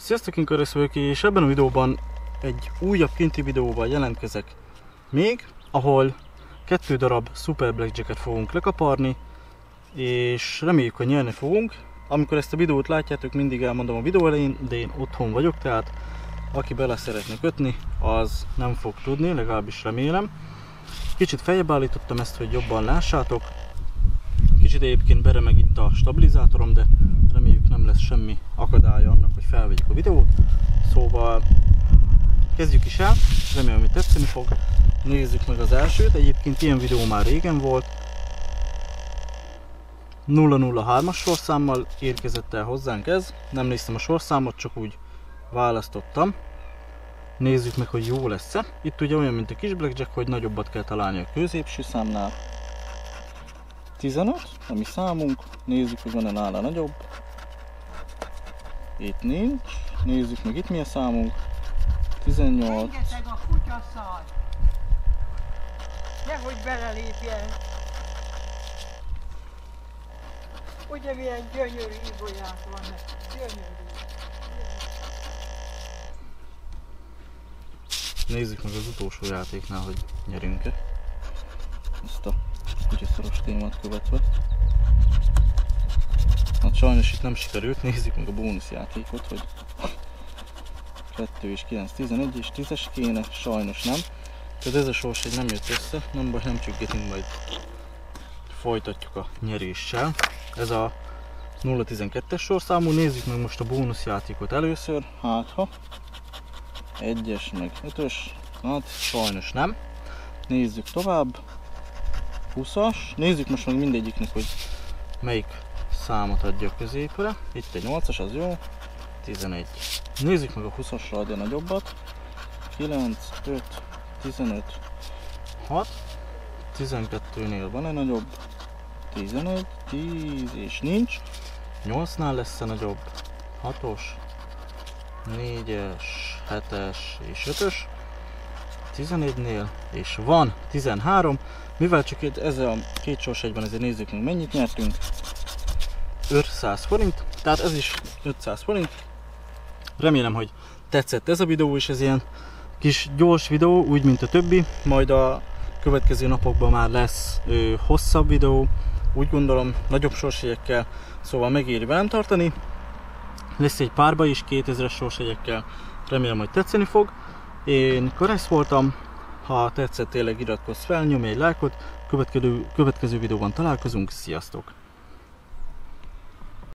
Sziasztok, én Körös vagyok, és ebben a videóban egy újabb kinti videóval jelentkezek még, ahol kettő darab Super Blackjacket fogunk lekaparni, és reméljük, hogy nyerni fogunk. Amikor ezt a videót látjátok, mindig elmondom a videó elején, de én otthon vagyok, tehát aki bele szeretne kötni, az nem fog tudni, legalábbis remélem. Kicsit feljebb állítottam ezt, hogy jobban lássátok. Kicsit egyébként beremeg itt a stabilizátorom, de nem lesz semmi akadálya annak, hogy felvegyük a videót. Szóval kezdjük is el, remélem, hogy tetszeni fog. Nézzük meg az elsőt, egyébként ilyen videó már régen volt. 003-as sorszámmal érkezett el hozzánk ez. Nem néztem a sorszámot, csak úgy választottam. Nézzük meg, hogy jó lesz-e. Itt ugye olyan, mint a kis blackjack, hogy nagyobbat kell találni a középső számnál. 15, ami számunk. Nézzük, hogy van-e nála nagyobb. Itt nincs. Nézzük meg itt mi a számunk. 18. Rengeteg a kutyaszar. Nehogy belelépjen. Ugye milyen gyönyörű ibolyák vannak. Gyönyörű. Nézzük meg az utolsó játéknál, hogy nyerünk-e. Ezt a kutyaszoros témát követve. Sajnos itt nem sikerült, nézzük meg a bónuszjátékot, hogy 2 és 9, 11 és 10-es kéne, sajnos nem. Tehát ez a sors egy nem jött össze, nem baj, nem csüggetünk, majd folytatjuk a nyeréssel. Ez a 0-12-es sorszámú, nézzük meg most a bónuszjátékot először, hát ha egyes meg ötös, hát sajnos nem. Nézzük tovább. 20-as. Nézzük most meg mindegyiknek, hogy melyik számot adja a középre. Itt egy 8-as, az jó. 11. Nézzük meg a 20-asra adja nagyobbat. 9, 5, 15, 6. 12-nél van egy nagyobb. 11, 10 és nincs. 8-nál lesz a nagyobb. 6-os, 4-es, 7-es és 5-ös. 14-nél, és van 13, mivel csak itt ez a két sors egyben, ezért nézzük meg mennyit nyertünk. 500 forint, tehát ez is 500 forint. Remélem, hogy tetszett ez a videó, és ez ilyen kis gyors videó, úgy, mint a többi. Majd a következő napokban már lesz ö, hosszabb videó, úgy gondolom, nagyobb sorsjegyekkel, szóval megéri velem tartani. Lesz egy párba is 2000-es sorsjegyekkel, remélem, hogy tetszeni fog. Én Karesz voltam, ha tetszett tényleg iratkozz fel, nyomj egy lájkot, következő, következő videóban találkozunk, sziasztok!